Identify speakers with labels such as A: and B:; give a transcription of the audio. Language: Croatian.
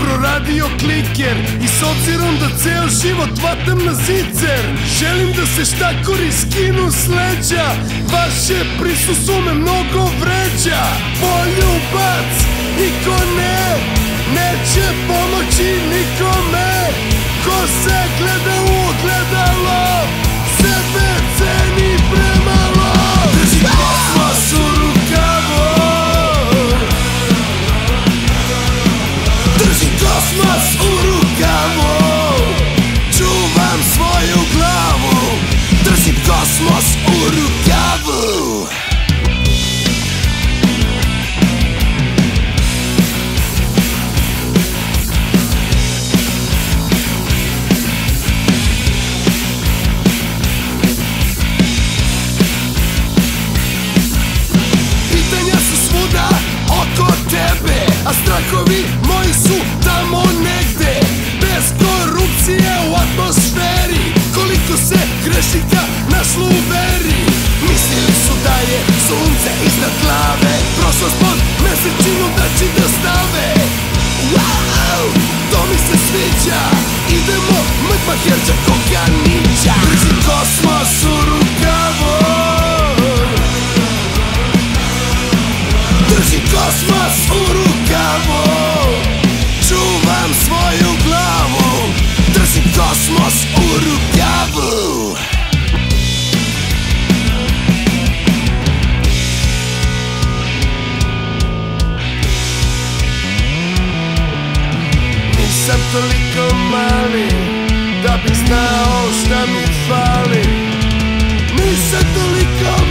A: proradio kliker I s obzirom da ceo život vatam na zicer Želim da se štakori skinu s leđa. Vaše prisustvo me mnogo vređa. Poljubac, niko ne Neće pomoći nikome. Ko se gleda u ogledalo Držim kosmos kosmos u rukavu Držim kosmos u Čuvam svoju glavu. Držim kosmos u Da bih znao šta mi fali. Nisam toliko